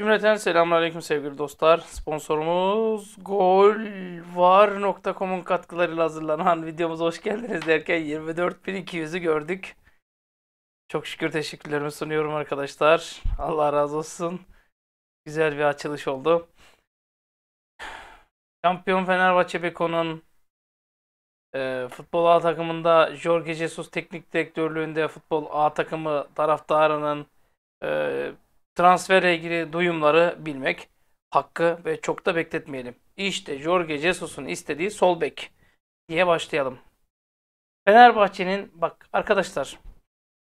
Cümleten selamünaleyküm sevgili dostlar. Sponsorumuz golvar.com'un katkılarıyla hazırlanan videomuza hoş geldiniz derken 24.200'ü gördük. Çok şükür teşekkürlerimi sunuyorum arkadaşlar. Allah razı olsun. Güzel bir açılış oldu. Şampiyon Fenerbahçe Beko'nun e, futbol A takımında Jorge Jesus teknik direktörlüğünde futbol A takımı taraftarının e, transferle ilgili duyumları bilmek hakkı ve çok da bekletmeyelim. İşte Jorge Jesus'un istediği sol bek diye başlayalım. Fenerbahçe'nin bak arkadaşlar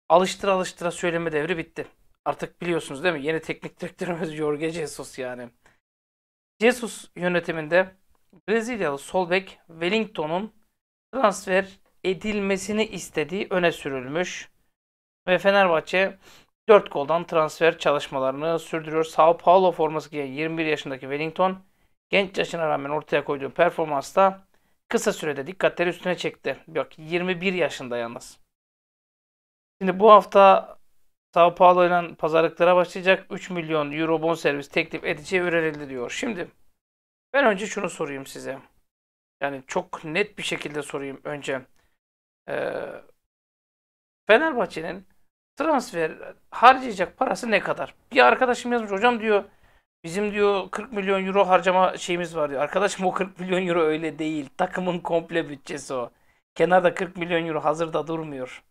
alıştıra alıştıra söyleme devri bitti. Artık biliyorsunuz değil mi? Yeni teknik direktörümüz Jorge Jesus yani. Jesus yönetiminde Brezilyalı sol bek Wellington'un transfer edilmesini istediği öne sürülmüş. Ve Fenerbahçe 4 goldan transfer çalışmalarını sürdürüyor. Sao Paulo forması giyen 21 yaşındaki Wellington genç yaşına rağmen ortaya koyduğu performansta kısa sürede dikkatleri üstüne çekti. Bak 21 yaşında yalnız. Şimdi bu hafta Sao Paulo ile pazarlıklara başlayacak 3 milyon euro bonservis teklif edeceği öğrenildi diyor. Şimdi ben önce şunu sorayım size. Yani çok net bir şekilde sorayım önce. Ee, Fenerbahçe'nin transfer harcayacak parası ne kadar? Bir arkadaşım yazmış hocam diyor bizim diyor 40 milyon euro harcama şeyimiz var diyor. Arkadaşım o 40 milyon euro öyle değil. Takımın komple bütçesi o. Kenarda 40 milyon euro hazırda durmuyor.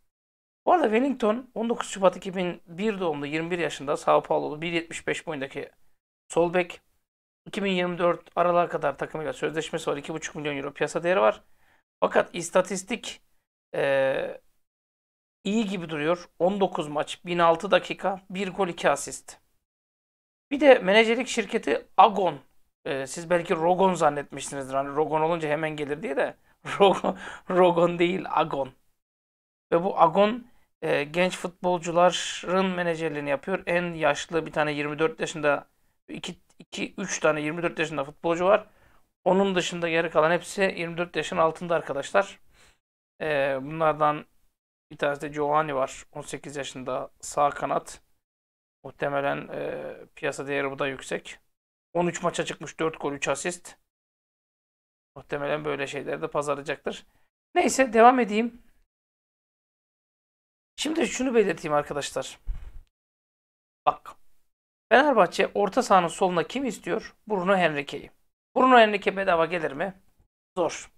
Bu arada Wellington 19 Şubat 2001 doğumlu 21 yaşında Sao Paulo'lu 1.75 boyundaki sol bek. 2024 Aralık'a kadar takımıyla sözleşmesi var. 2.5 milyon euro piyasa değeri var. Fakat istatistik eee iyi gibi duruyor. 19 maç, 1006 dakika, 1 gol 2 asist. Bir de menajerlik şirketi Agon. Ee, siz belki Rogon zannetmişsinizdir. Hani Rogon olunca hemen gelir diye de Rogon, Rogon değil Agon. Ve bu Agon e, genç futbolcuların menajerliğini yapıyor. En yaşlı bir tane 24 yaşında 2 2 3 tane 24 yaşında futbolcu var. Onun dışında geri kalan hepsi 24 yaşın altında arkadaşlar. Ee, bunlardan bir tanesi de Giovanni var. 18 yaşında sağ kanat. Muhtemelen e, piyasa değeri bu da yüksek. 13 maça çıkmış 4 gol 3 asist. Muhtemelen böyle şeyleri de pazarlayacaktır. Neyse devam edeyim. Şimdi şunu belirteyim arkadaşlar. Bak. Fenerbahçe orta sahanın soluna kim istiyor? Bruno Henrique'yi. Bruno Henrique bedava gelir mi? Zor.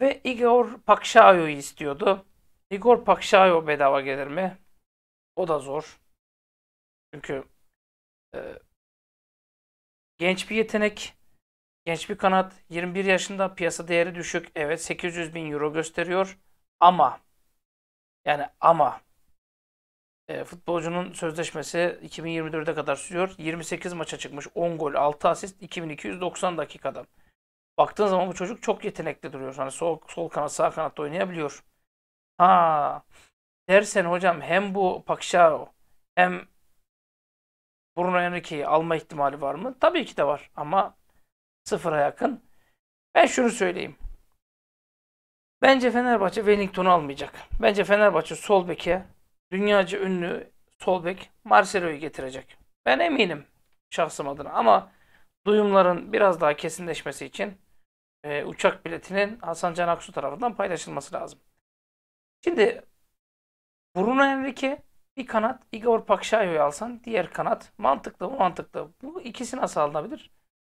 Ve Igor Pakşao'yu istiyordu. Igor Pakşayo bedava gelir mi? O da zor. Çünkü e, genç bir yetenek, genç bir kanat, 21 yaşında piyasa değeri düşük. Evet 800 bin euro gösteriyor. Ama yani ama e, futbolcunun sözleşmesi 2024'e kadar sürüyor. 28 maça çıkmış. 10 gol, 6 asist 2290 dakikada. Baktığın zaman bu çocuk çok yetenekli duruyor. Hani sol, sol kanat, sağ kanatta oynayabiliyor. Ha dersen hocam hem bu Pacquiao hem Bruno Henrique'yi alma ihtimali var mı? Tabii ki de var ama sıfıra yakın. Ben şunu söyleyeyim. Bence Fenerbahçe Wellington'u almayacak. Bence Fenerbahçe sol beke dünyaca ünlü sol bek Marcelo'yu getirecek. Ben eminim şahsım adına ama duyumların biraz daha kesinleşmesi için e, uçak biletinin Hasan Can Aksu tarafından paylaşılması lazım. Şimdi Bruno Henrique bir kanat, Igor Pakşayo'yu alsan diğer kanat mantıklı mı mantıklı. Bu ikisi nasıl alınabilir?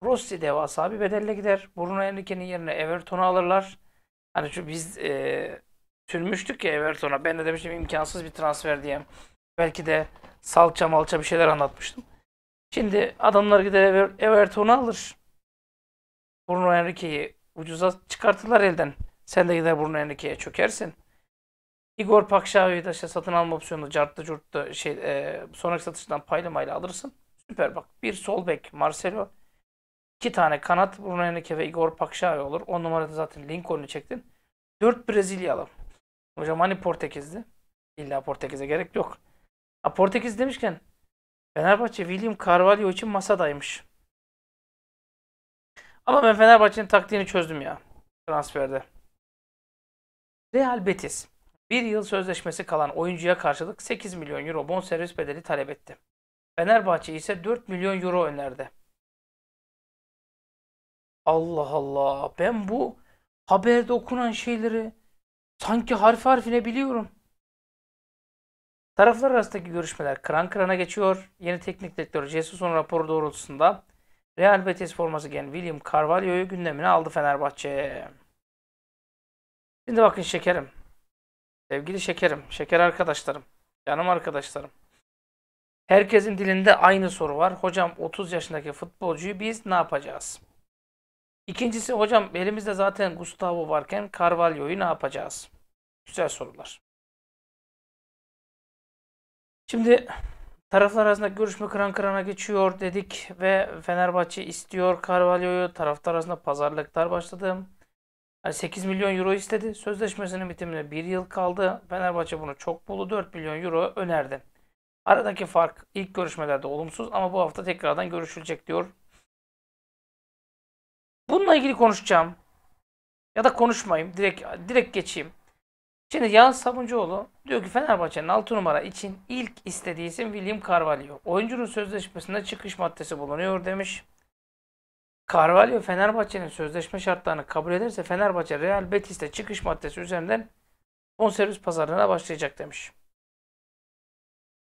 Rossi devasa bir bedelle gider. Bruno Henrique'nin yerine Everton'u alırlar. Hani şu biz e, sürmüştük ya Everton'a. Ben de demiştim imkansız bir transfer diye. Belki de salça malça bir şeyler anlatmıştım. Şimdi adamlar gider Ever, Everton'u alır. Bruno Henrique'yi ucuza çıkartırlar elden. Sen de gider Bruno Henrique'ye çökersin. Igor Pakşao'yu da işte satın alma opsiyonu cartta curtta şey e, sonraki satıştan paylamayla alırsın. Süper bak. Bir sol bek Marcelo. iki tane kanat Bruno Henrique ve Igor Pakşao olur. On numarada zaten Lincoln'u çektin. Dört Brezilyalı. Hocam hani Portekiz'di? İlla Portekiz'e gerek yok. Ha, Portekiz demişken Fenerbahçe William Carvalho için masadaymış. Ama ben Fenerbahçe'nin taktiğini çözdüm ya. Transferde. Real Betis. Bir yıl sözleşmesi kalan oyuncuya karşılık 8 milyon euro bonservis bedeli talep etti. Fenerbahçe ise 4 milyon euro önerdi. Allah Allah. Ben bu haberde okunan şeyleri sanki harf harfine biliyorum. Taraflar arasındaki görüşmeler kıran kırana geçiyor. Yeni teknik direktör Jesus'un raporu doğrultusunda Real Betis forması giyen William Carvalho'yu gündemine aldı Fenerbahçe. Şimdi bakın şekerim. Sevgili şekerim, şeker arkadaşlarım, canım arkadaşlarım. Herkesin dilinde aynı soru var. Hocam 30 yaşındaki futbolcuyu biz ne yapacağız? İkincisi hocam elimizde zaten Gustavo varken Carvalho'yu ne yapacağız? Güzel sorular. Şimdi taraflar arasında görüşme kıran kırana geçiyor dedik ve Fenerbahçe istiyor Carvalho'yu. Taraftar arasında pazarlıklar başladı. Yani 8 milyon euro istedi. Sözleşmesinin bitimine 1 yıl kaldı. Fenerbahçe bunu çok bulu 4 milyon euro önerdi. Aradaki fark ilk görüşmelerde olumsuz ama bu hafta tekrardan görüşülecek diyor. Bununla ilgili konuşacağım. Ya da konuşmayayım. Direkt direkt geçeyim. Şimdi Yağız Sabuncuoğlu diyor ki Fenerbahçe'nin 6 numara için ilk istediği isim William Carvalho. Oyuncunun sözleşmesinde çıkış maddesi bulunuyor demiş. Carvalho Fenerbahçe'nin sözleşme şartlarını kabul ederse Fenerbahçe Real Betis'te çıkış maddesi üzerinden bonservis pazarlığına başlayacak demiş.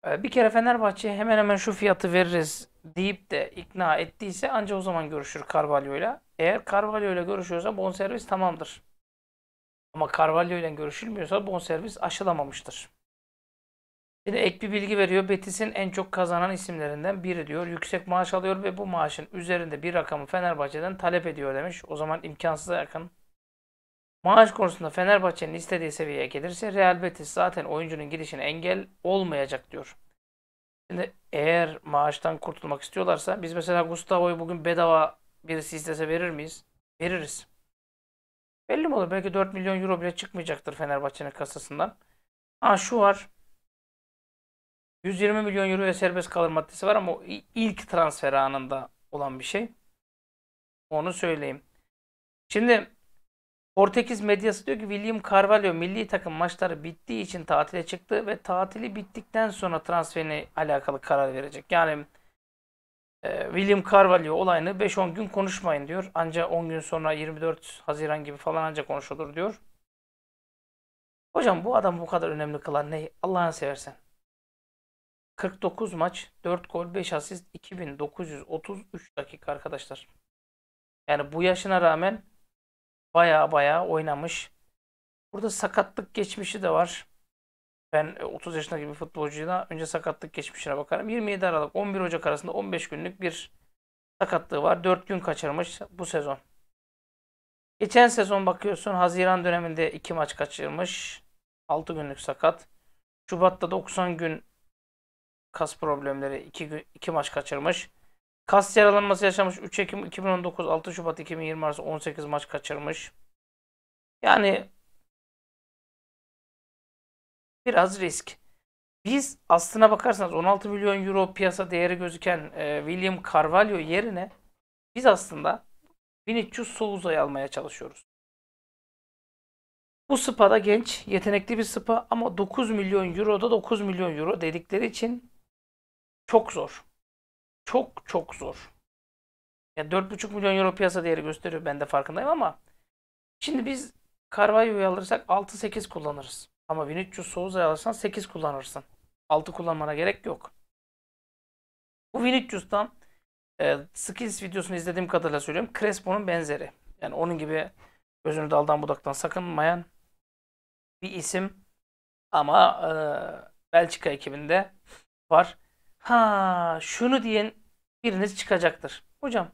Ee, bir kere Fenerbahçe hemen hemen şu fiyatı veririz deyip de ikna ettiyse ancak o zaman görüşür Carvalho ile. Eğer Carvalho ile görüşüyorsa bonservis tamamdır. Ama Carvalho ile görüşülmüyorsa bonservis aşılamamıştır. Yine ek bir bilgi veriyor. Betis'in en çok kazanan isimlerinden biri diyor. Yüksek maaş alıyor ve bu maaşın üzerinde bir rakamı Fenerbahçe'den talep ediyor demiş. O zaman imkansıza yakın. Maaş konusunda Fenerbahçe'nin istediği seviyeye gelirse Real Betis zaten oyuncunun gidişine engel olmayacak diyor. Şimdi eğer maaştan kurtulmak istiyorlarsa biz mesela Gustavo'yu bugün bedava birisi istese verir miyiz? Veririz. Belli mi olur? Belki 4 milyon euro bile çıkmayacaktır Fenerbahçe'nin kasasından. Ha şu var. 120 milyon euroya serbest kalır maddesi var ama o ilk transfer anında olan bir şey. Onu söyleyeyim. Şimdi Portekiz medyası diyor ki William Carvalho milli takım maçları bittiği için tatile çıktı ve tatili bittikten sonra transferine alakalı karar verecek. Yani e, William Carvalho olayını 5-10 gün konuşmayın diyor. Ancak 10 gün sonra 24 Haziran gibi falan ancak konuşulur diyor. Hocam bu adam bu kadar önemli kılan ne? Allah'ını seversen. 49 maç, 4 gol, 5 asist, 2933 dakika arkadaşlar. Yani bu yaşına rağmen baya baya oynamış. Burada sakatlık geçmişi de var. Ben 30 e, yaşındaki bir futbolcuyla önce sakatlık geçmişine bakarım. 27 Aralık 11 Ocak arasında 15 günlük bir sakatlığı var. 4 gün kaçırmış bu sezon. Geçen sezon bakıyorsun Haziran döneminde 2 maç kaçırmış. 6 günlük sakat. Şubat'ta 90 gün kas problemleri 2 2 maç kaçırmış. Kas yaralanması yaşamış 3 Ekim 2019 6 Şubat 2020 arası 18 maç kaçırmış. Yani biraz risk. Biz aslına bakarsanız 16 milyon euro piyasa değeri gözüken e, William Carvalho yerine biz aslında Vinicius Souza'yı almaya çalışıyoruz. Bu spada genç, yetenekli bir spa ama 9 milyon euro da 9 milyon euro dedikleri için çok zor. Çok çok zor. Yani 4,5 milyon euro piyasa değeri gösteriyor. Ben de farkındayım ama şimdi biz Carvalho'yu alırsak 6-8 kullanırız. Ama Vinicius Souza'yı alırsan 8 kullanırsın. 6 kullanmana gerek yok. Bu Vinicius'tan e, Skills videosunu izlediğim kadarıyla söylüyorum. Crespo'nun benzeri. Yani onun gibi gözünü daldan budaktan sakınmayan bir isim. Ama e, Belçika ekibinde var. Ha şunu diyen biriniz çıkacaktır. Hocam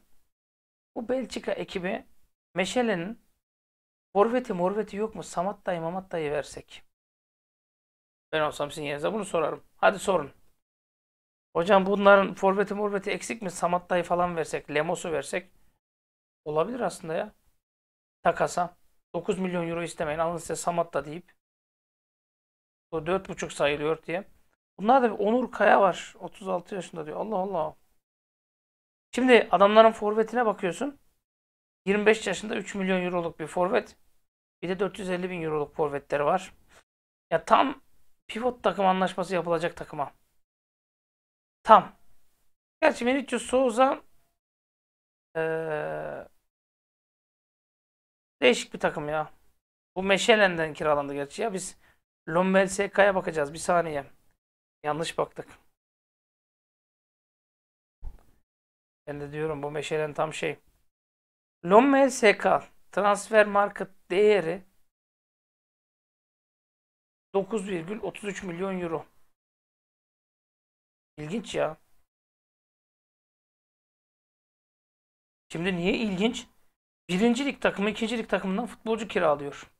bu Belçika ekibi Meşele'nin forveti morveti yok mu? Samat dayı versek. Ben olsam sizin yerinize bunu sorarım. Hadi sorun. Hocam bunların forveti morveti eksik mi? Samat dayı falan versek, Lemos'u versek olabilir aslında ya. Takasa. 9 milyon euro istemeyin. Alın size Samat da deyip. O 4,5 sayılıyor diye. Bunlar da bir Onur Kaya var. 36 yaşında diyor. Allah Allah. Şimdi adamların forvetine bakıyorsun. 25 yaşında 3 milyon euroluk bir forvet. Bir de 450 bin euroluk forvetleri var. Ya tam pivot takım anlaşması yapılacak takıma. Tam. Gerçi Vinicius Souza eee, değişik bir takım ya. Bu Meşelen'den kiralandı gerçi ya. Biz Lommel SK'ya bakacağız. Bir saniye. Yanlış baktık. Ben de diyorum bu Meşelen tam şey. Lommel SK transfer market değeri 9,33 milyon euro. İlginç ya. Şimdi niye ilginç? Birinci lig takımı ikinci lig takımından futbolcu kiralıyor.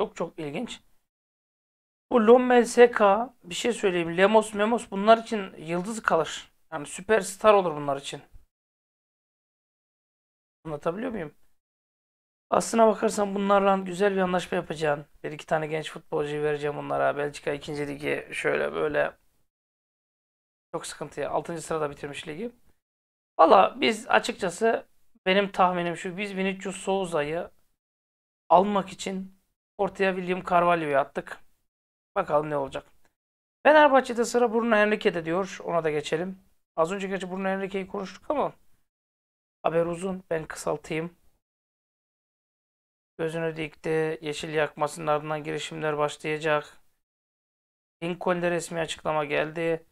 Çok çok ilginç. Bu Lommel SK bir şey söyleyeyim. Lemos Memos bunlar için yıldız kalır. Yani süperstar olur bunlar için. Anlatabiliyor muyum? Aslına bakarsan bunlarla güzel bir anlaşma yapacaksın. Bir iki tane genç futbolcuyu vereceğim bunlara. Belçika ikinci ligi şöyle böyle çok sıkıntıya. 6. sırada bitirmiş ligi. Valla biz açıkçası benim tahminim şu. Biz Vinicius Souza'yı almak için ortaya William Carvalho'yu attık. Bakalım ne olacak. Fenerbahçe'de sıra Bruno Henrique'de diyor. Ona da geçelim. Az önce gerçi Bruno Henrique'yi konuştuk ama haber uzun. Ben kısaltayım. Gözünü dikti. Yeşil yakmasının ardından girişimler başlayacak. Lincoln'de resmi açıklama geldi.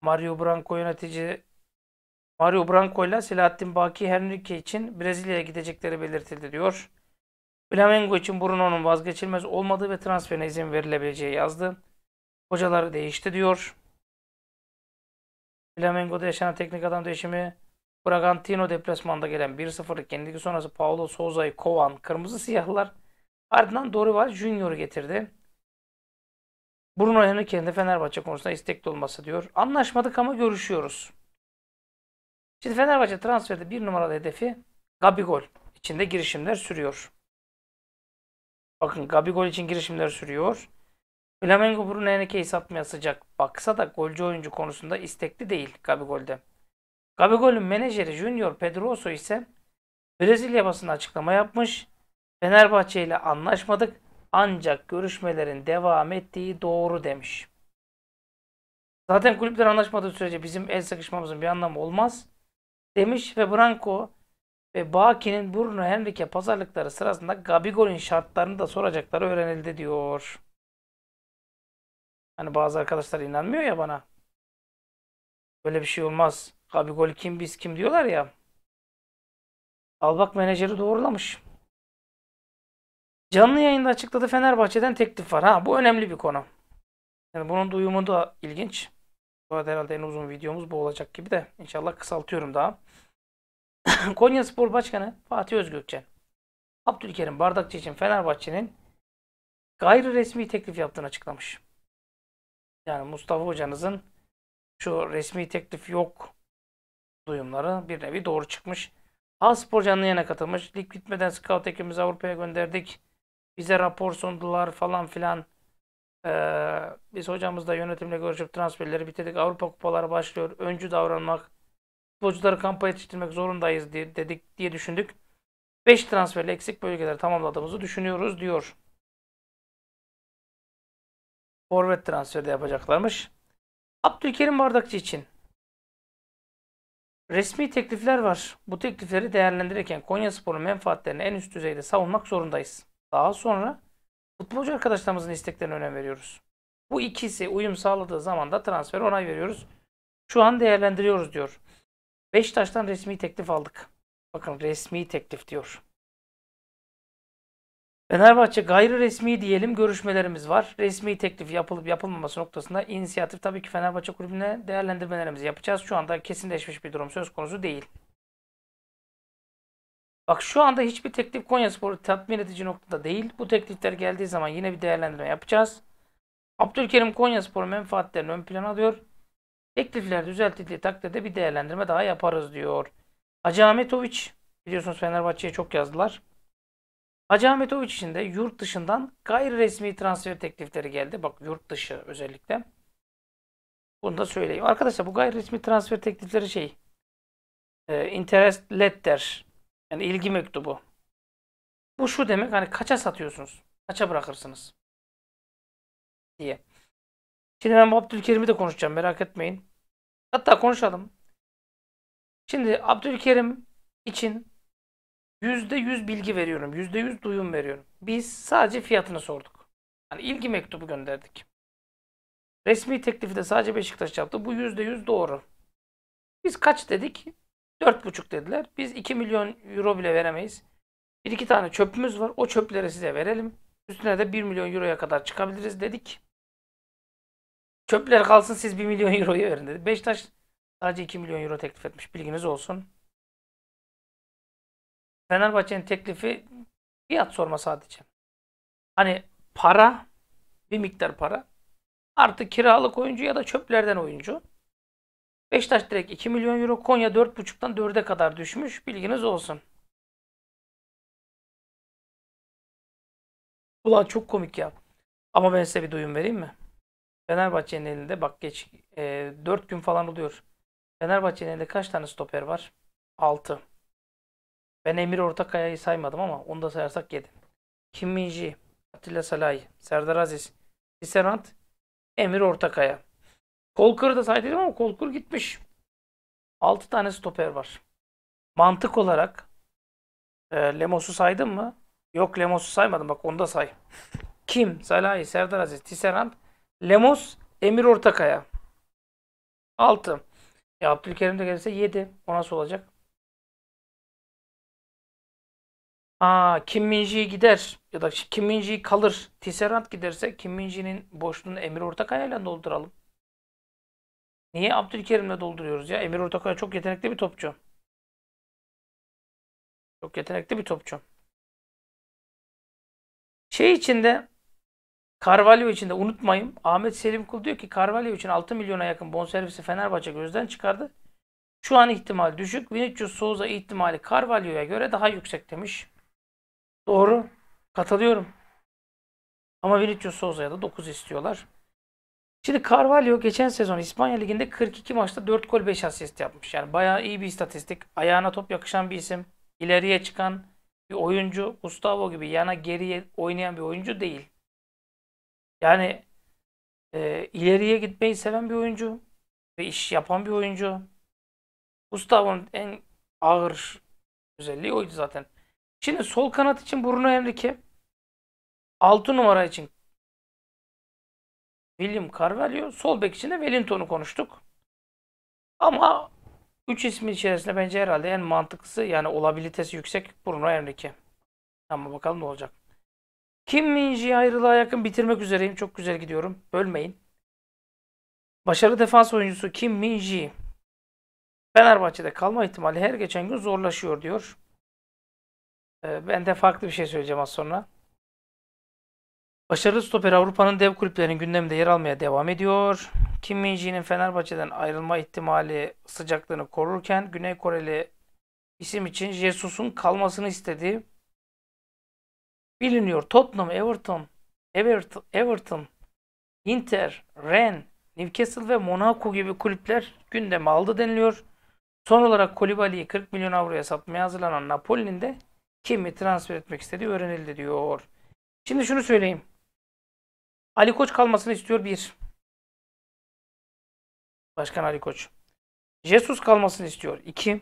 Mario Branco yönetici Mario Branco ile Selahattin Baki Henrique için Brezilya'ya gidecekleri belirtildi diyor. Flamengo için Bruno'nun vazgeçilmez olmadığı ve transferine izin verilebileceği yazdı. Hocaları değişti diyor. Flamengo'da yaşanan teknik adam değişimi Bragantino deplasmanda gelen 1-0'lık yenilgi sonrası Paulo Souza'yı kovan Kırmızı Siyahlılar ardından Dorival Junior'u getirdi. Bruno Henrique'nin de Fenerbahçe konusunda istekli olması diyor. Anlaşmadık ama görüşüyoruz. Şimdi Fenerbahçe transferde bir numaralı hedefi Gabigol içinde girişimler sürüyor. Bakın Gabigol için girişimler sürüyor. Flamengo Bruno Henrique'yi satmaya sıcak baksa da golcü oyuncu konusunda istekli değil Gabigol'de. Gabigol'ün menajeri Junior Pedroso ise Brezilya basına açıklama yapmış. Fenerbahçe ile anlaşmadık ancak görüşmelerin devam ettiği doğru demiş. Zaten kulüpler anlaşmadığı sürece bizim el sıkışmamızın bir anlamı olmaz demiş ve Branco ve Baki'nin Bruno Henrique pazarlıkları sırasında Gabigol'ün şartlarını da soracakları öğrenildi diyor. Hani bazı arkadaşlar inanmıyor ya bana. Böyle bir şey olmaz. Gabigol kim biz kim diyorlar ya. Al bak menajeri doğrulamış. Canlı yayında açıkladı Fenerbahçe'den teklif var. Ha bu önemli bir konu. Yani bunun duyumu da ilginç. Bu arada herhalde en uzun videomuz bu olacak gibi de. İnşallah kısaltıyorum daha. Konya Spor Başkanı Fatih Özgökçen. Abdülkerim Bardakçı için Fenerbahçe'nin gayri resmi teklif yaptığını açıklamış. Yani Mustafa hocanızın şu resmi teklif yok duyumları bir nevi doğru çıkmış. Spor canlı yayına katılmış. Lig bitmeden scout ekibimizi Avrupa'ya gönderdik. Bize rapor sundular falan filan. Ee, biz hocamızla yönetimle görüşüp transferleri bitirdik. Avrupa kupaları başlıyor. Öncü davranmak. Futbolcuları kampa yetiştirmek zorundayız diye, dedik diye düşündük. 5 transferle eksik bölgeleri tamamladığımızı düşünüyoruz diyor. Forvet transferi de yapacaklarmış. Abdülkerim Bardakçı için resmi teklifler var. Bu teklifleri değerlendirirken Konyaspor'un menfaatlerini en üst düzeyde savunmak zorundayız. Daha sonra futbolcu arkadaşlarımızın isteklerine önem veriyoruz. Bu ikisi uyum sağladığı zaman da transfer onay veriyoruz. Şu an değerlendiriyoruz diyor. Beşiktaş'tan resmi teklif aldık. Bakın resmi teklif diyor. Fenerbahçe gayri resmi diyelim görüşmelerimiz var. Resmi teklif yapılıp yapılmaması noktasında inisiyatif tabii ki Fenerbahçe kulübüne değerlendirmelerimizi yapacağız. Şu anda kesinleşmiş bir durum söz konusu değil. Bak şu anda hiçbir teklif Konyaspor'u tatmin edici noktada değil. Bu teklifler geldiği zaman yine bir değerlendirme yapacağız. Abdülkerim Konyaspor menfaatlerini ön plana alıyor. Teklifler düzeltildiği takdirde bir değerlendirme daha yaparız diyor. Hacı Ahmetoviç biliyorsunuz Fenerbahçe'ye çok yazdılar. Hacı Ahmetoviç için de yurt dışından gayri resmi transfer teklifleri geldi. Bak yurt dışı özellikle. Bunu da söyleyeyim. Arkadaşlar bu gayri resmi transfer teklifleri şey e, interest letter yani ilgi mektubu. Bu şu demek hani kaça satıyorsunuz? Kaça bırakırsınız? Diye. Şimdi ben bu Abdülkerim'i de konuşacağım merak etmeyin. Hatta konuşalım. Şimdi Abdülkerim için %100 bilgi veriyorum. %100 duyum veriyorum. Biz sadece fiyatını sorduk. Hani ilgi mektubu gönderdik. Resmi teklifi de sadece Beşiktaş yaptı. Bu %100 doğru. Biz kaç dedik? 4,5 dediler. Biz 2 milyon euro bile veremeyiz. Bir iki tane çöpümüz var. O çöpleri size verelim. Üstüne de 1 milyon euroya kadar çıkabiliriz dedik. Çöpler kalsın siz 1 milyon euroyu verin dedi. Beşiktaş sadece 2 milyon euro teklif etmiş. Bilginiz olsun. Fenerbahçe'nin teklifi fiyat sorma sadece. Hani para bir miktar para artı kiralık oyuncu ya da çöplerden oyuncu. Beşiktaş direkt 2 milyon euro Konya 4.5'tan 4'e kadar düşmüş. Bilginiz olsun. Ulan çok komik ya. Ama ben size bir duyum vereyim mi? Fenerbahçe'nin elinde bak geç e, 4 gün falan oluyor. Fenerbahçe'nin elinde kaç tane stoper var? 6. Ben Emir Ortakaya'yı saymadım ama onu da sayarsak 7. Kim Minji, Atilla Salay, Serdar Aziz, Tisserant, Emir Ortakaya. Kolkır'ı da saydım ama Kolkır gitmiş. 6 tane stoper var. Mantık olarak e, Lemos'u saydım mı? Yok Lemos'u saymadım bak onu da say. Kim? Salahi, Serdar Aziz, Tisserand, Lemos, Emir Ortakaya. 6. Ya Abdülkerim de gelirse 7. O nasıl olacak? Aa, Kim Min-ji gider ya da Kim Min-ji kalır. Tisserand giderse Kim Min-ji'nin boşluğunu Emir Ortakaya ile dolduralım. Niye Abdülkerim'le dolduruyoruz ya? Emir Ortakaya çok yetenekli bir topçu. Çok yetenekli bir topçu. Şey içinde Carvalho için de unutmayın. Ahmet Selim Kul diyor ki Carvalho için 6 milyona yakın bonservisi Fenerbahçe gözden çıkardı. Şu an ihtimal düşük. Vinicius Souza ihtimali Carvalho'ya göre daha yüksek demiş. Doğru. Katılıyorum. Ama Vinicius Souza'ya da 9 istiyorlar. Şimdi Carvalho geçen sezon İspanya Ligi'nde 42 maçta 4 gol 5 asist yapmış. Yani bayağı iyi bir istatistik. Ayağına top yakışan bir isim. İleriye çıkan bir oyuncu. Gustavo gibi yana geriye oynayan bir oyuncu değil. Yani e, ileriye gitmeyi seven bir oyuncu. Ve iş yapan bir oyuncu. Gustavo'nun en ağır özelliği oydu zaten. Şimdi sol kanat için Bruno Henrique 6 numara için William Carvalho, sol bek için de Wellington'u konuştuk. Ama 3 ismin içerisinde bence herhalde en mantıklısı yani olabilitesi yüksek Bruno Henrique. Ama bakalım ne olacak. Kim Minji ayrılığa yakın bitirmek üzereyim. Çok güzel gidiyorum. Bölmeyin. Başarılı defans oyuncusu Kim Minji Fenerbahçe'de kalma ihtimali her geçen gün zorlaşıyor diyor. Ee, ben de farklı bir şey söyleyeceğim az sonra. Başarılı stoper Avrupa'nın dev kulüplerinin gündeminde yer almaya devam ediyor. Kim Min-ji'nin Fenerbahçe'den ayrılma ihtimali sıcaklığını korurken Güney Koreli isim için Jesus'un kalmasını istediği biliniyor. Tottenham, Everton, Everton, Everton, Inter, Rennes, Newcastle ve Monaco gibi kulüpler gündeme aldı deniliyor. Son olarak Kolibali'yi 40 milyon avroya satmaya hazırlanan Napoli'nin de kimi transfer etmek istediği öğrenildi diyor. Şimdi şunu söyleyeyim. Ali Koç kalmasını istiyor bir. Başkan Ali Koç. Jesus kalmasını istiyor. iki.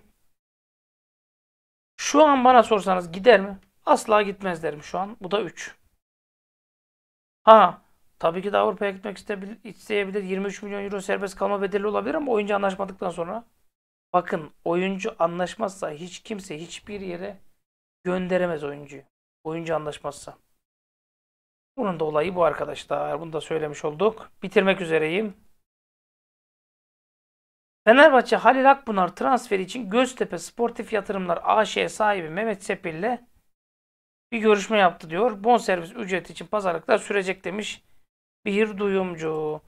Şu an bana sorsanız gider mi? Asla gitmez derim şu an. Bu da 3. Ha tabii ki de Avrupa'ya gitmek isteyebilir. 23 milyon euro serbest kalma bedeli olabilir ama oyuncu anlaşmadıktan sonra bakın oyuncu anlaşmazsa hiç kimse hiçbir yere gönderemez oyuncuyu. Oyuncu anlaşmazsa. Bunun da olayı bu arkadaşlar. Bunu da söylemiş olduk. Bitirmek üzereyim. Fenerbahçe Halil Akpınar transferi için Göztepe Sportif Yatırımlar AŞ sahibi Mehmet Sepil'le bir görüşme yaptı diyor. Bonservis ücreti için pazarlıklar sürecek demiş bir duyumcu.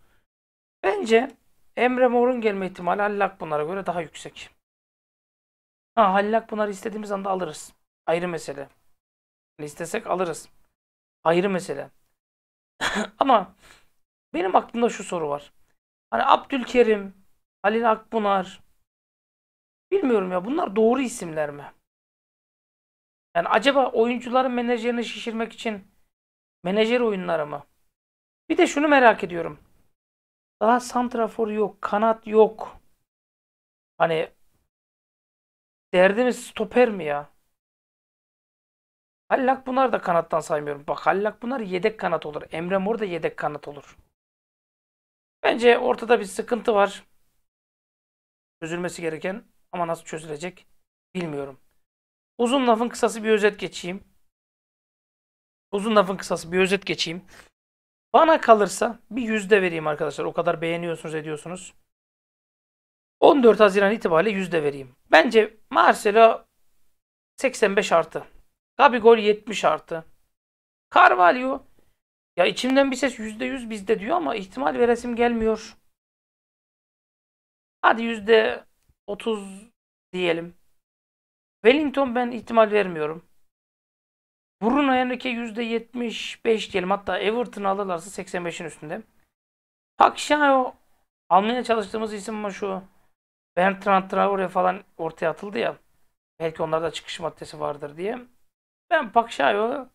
Bence Emre Mor'un gelme ihtimali Halil Akpınar'a göre daha yüksek. Ha, Halil Akpınar'ı istediğimiz anda alırız. Ayrı mesele. Yani istesek alırız. Ayrı mesele. Ama benim aklımda şu soru var. Hani Abdülkerim, Halil Akpınar bilmiyorum ya bunlar doğru isimler mi? Yani acaba oyuncuların menajerini şişirmek için menajer oyunları mı? Bir de şunu merak ediyorum. Daha santrafor yok, kanat yok. Hani derdimiz stoper mi ya? Hallak bunlar da kanattan saymıyorum. Bak Hallak bunlar yedek kanat olur. Emre Mor da yedek kanat olur. Bence ortada bir sıkıntı var. Çözülmesi gereken ama nasıl çözülecek bilmiyorum. Uzun lafın kısası bir özet geçeyim. Uzun lafın kısası bir özet geçeyim. Bana kalırsa bir yüzde vereyim arkadaşlar. O kadar beğeniyorsunuz ediyorsunuz. 14 Haziran itibariyle yüzde vereyim. Bence Marcelo 85 artı. Gabigol 70 artı. Carvalho ya içimden bir ses %100 bizde diyor ama ihtimal veresim gelmiyor. Hadi %30 diyelim. Wellington ben ihtimal vermiyorum. Bruno Henrique %75 diyelim. Hatta Everton alırlarsa 85'in üstünde. Pacquiao almaya çalıştığımız isim ama şu Bertrand Traore falan ortaya atıldı ya. Belki onlarda çıkış maddesi vardır diye. Ben Pacquiao'yu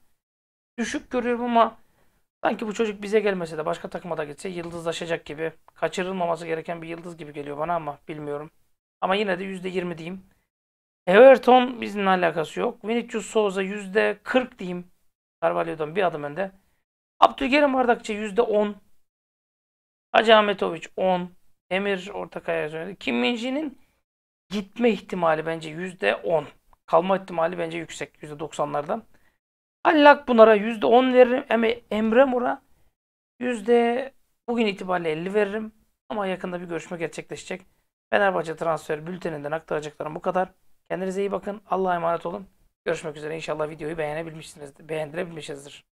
düşük görüyorum ama sanki bu çocuk bize gelmese de başka takıma da gitse yıldızlaşacak gibi. Kaçırılmaması gereken bir yıldız gibi geliyor bana ama bilmiyorum. Ama yine de %20 diyeyim. Everton bizimle alakası yok. Vinicius Souza %40 diyeyim. Carvalho'dan bir adım önde. Abdülkerim Bardakçı %10. Hacı Ahmetoviç 10. Emir Ortakaya söyledi. Kim Min-ji'nin gitme ihtimali bence %10. Kalma ihtimali bence yüksek %90'lardan. Allak bunlara %10 veririm. Ama Emre Mor'a yüzde bugün itibariyle 50 veririm. Ama yakında bir görüşme gerçekleşecek. Fenerbahçe transfer bülteninden aktaracaklarım bu kadar. Kendinize iyi bakın. Allah'a emanet olun. Görüşmek üzere. İnşallah videoyu beğenebilmişsinizdir. Beğendirebilmişizdir.